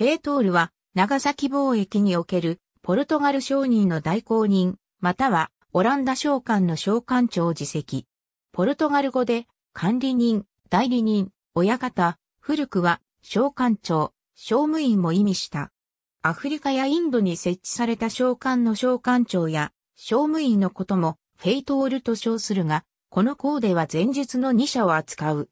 フェートールは長崎貿易におけるポルトガル商人の代行人、またはオランダ商館の商館長自責。ポルトガル語で管理人、代理人、親方、古くは商館長、商務員も意味した。アフリカやインドに設置された商館の商館長や商務員のこともフェイトールと称するが、この項では前述の2社を扱う。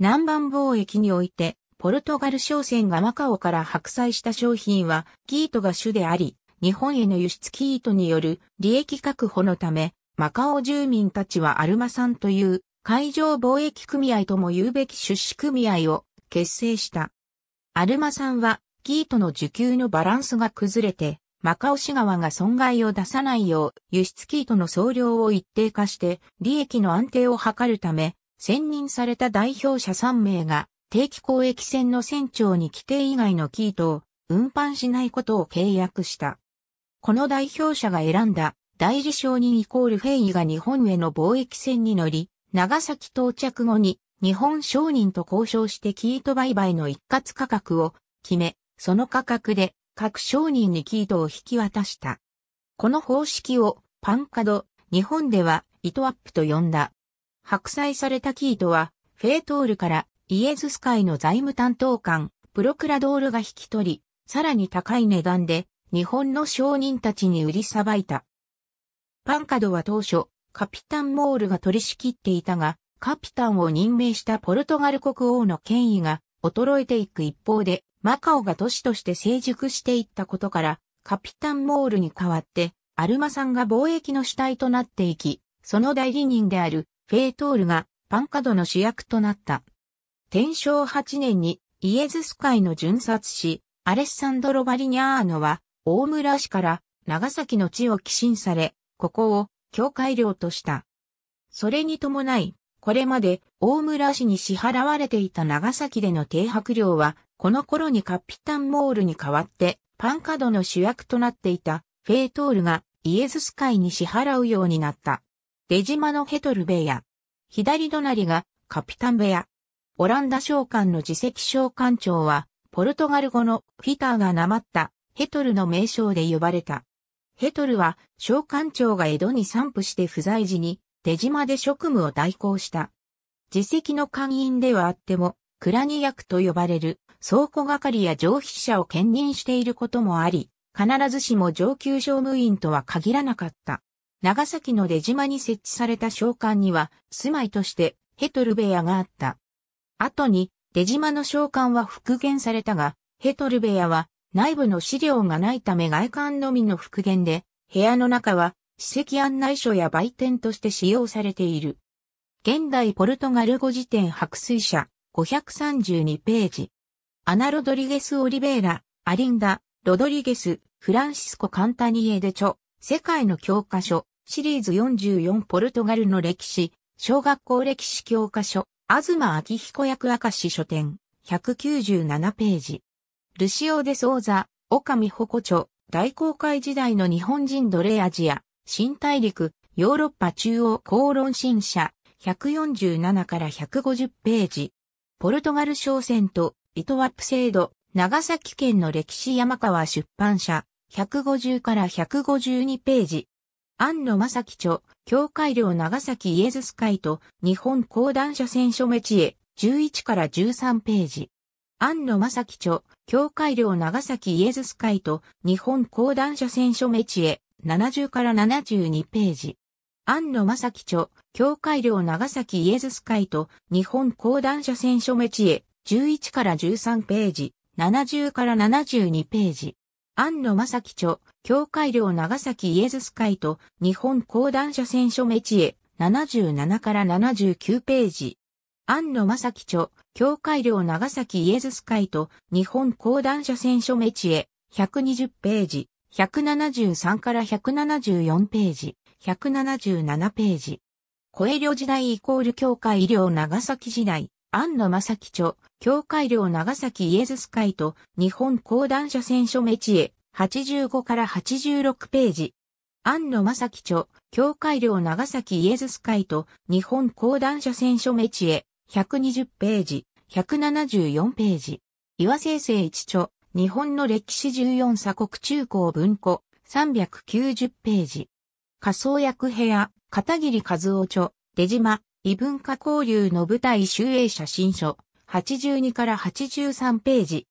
南蛮貿易において、ポルトガル商船がマカオから白菜した商品は、キートが主であり、日本への輸出キートによる利益確保のため、マカオ住民たちはアルマさんという海上貿易組合とも言うべき出資組合を結成した。アルマさんは、キートの受給のバランスが崩れて、マカオ市側が損害を出さないよう、輸出キートの総量を一定化して、利益の安定を図るため、選任された代表者3名が、定期交易船の船長に規定以外のキートを運搬しないことを契約した。この代表者が選んだ代理商人イコールフェイが日本への貿易船に乗り、長崎到着後に日本商人と交渉してキート売買の一括価格を決め、その価格で各商人にキートを引き渡した。この方式をパンカド、日本ではイトアップと呼んだ。白菜されたキートはフェートールからイエズス会の財務担当官、プロクラドールが引き取り、さらに高い値段で日本の商人たちに売りさばいた。パンカドは当初、カピタンモールが取り仕切っていたが、カピタンを任命したポルトガル国王の権威が衰えていく一方で、マカオが都市として成熟していったことから、カピタンモールに代わって、アルマさんが貿易の主体となっていき、その代理人であるフェートールがパンカドの主役となった。天正8年にイエズス会の巡察し、アレッサンドロ・バリニャーノは大村市から長崎の地を寄進され、ここを境界領とした。それに伴い、これまで大村市に支払われていた長崎での停泊料は、この頃にカピタンモールに代わってパンカドの主役となっていたフェートールがイエズス会に支払うようになった。出島のヘトルベア。左隣がカピタンベア。オランダ商館の自責商館長は、ポルトガル語のフィターがなまったヘトルの名称で呼ばれた。ヘトルは、召官長が江戸に散布して不在時に、出島で職務を代行した。自責の官員ではあっても、クラニ役と呼ばれる倉庫係や上筆者を兼任していることもあり、必ずしも上級商務員とは限らなかった。長崎の出島に設置された召喚には、住まいとしてヘトル部屋があった。後に、出島の召喚は復元されたが、ヘトル部屋は内部の資料がないため外観のみの復元で、部屋の中は史跡案内書や売店として使用されている。現代ポルトガル語辞典白水社532ページ。アナ・ロドリゲス・オリベーラ、アリンダ、ロドリゲス、フランシスコ・カンタニエ・デチョ、世界の教科書、シリーズ44ポルトガルの歴史、小学校歴史教科書、東明彦役明石書店、197ページ。ルシオ・デ・ソーザ、オカミホコチョ、大航海時代の日本人奴隷アジア、新大陸、ヨーロッパ中央公論新社、147から150ページ。ポルトガル商船とイトワップ制度、長崎県の歴史山川出版社、150から152ページ。安野正樹著、教会領長崎イエズス会と日本講談社選書メチエ、11から13ページ。安野正樹著、教会領長崎イエズス会と日本講談社選書メチエ、70から72ページ。安野正樹著、教会領長崎イエズス会と日本講談社選書メチエ、11から13ページ、70から72ページ。安野正樹著、教会領長崎イエズス会と日本講談社選書メチエ、77から79ページ。安野正樹著、教会領長崎イエズス会と日本講談社選書メチエ、120ページ、173から174ページ、177ページ。小江領時代イコール教会領長崎時代、安野正樹著、教会領長崎イエズス会と日本講談社選書メチエ、85から86ページ。安野正樹著、教会領長崎イエズス会と日本講談社選書メチエ、120ページ、174ページ。岩生成一著、日本の歴史14鎖国中高文庫、390ページ。仮想役部屋、片桐和夫著、出島、異文化交流の舞台集英写真書、82から83ページ。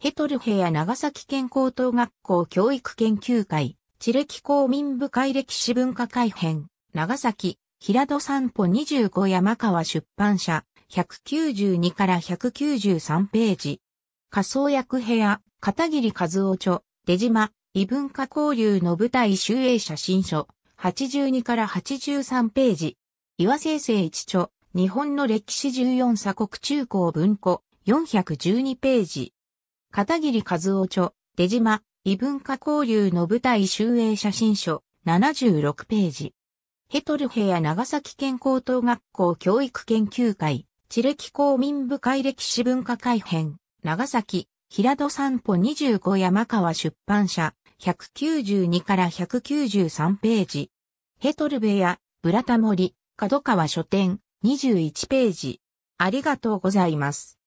ヘトルヘア長崎県高等学校教育研究会、地歴公民部会歴史文化会編、長崎、平戸散歩25山川出版社、192から193ページ。仮想役部屋、片桐和夫著、出島、異文化交流の舞台集英写真書、82から83ページ。岩生成一著、日本の歴史14鎖国中高文庫、412ページ。片桐和夫著、出島、異文化交流の舞台集英写真書、76ページ。ヘトルヘア長崎県高等学校教育研究会、地歴公民部会歴史文化会編、長崎、平戸散歩25山川出版社、192から193ページ。ヘトルベア、ブラタモリ、角川書店、21ページ。ありがとうございます。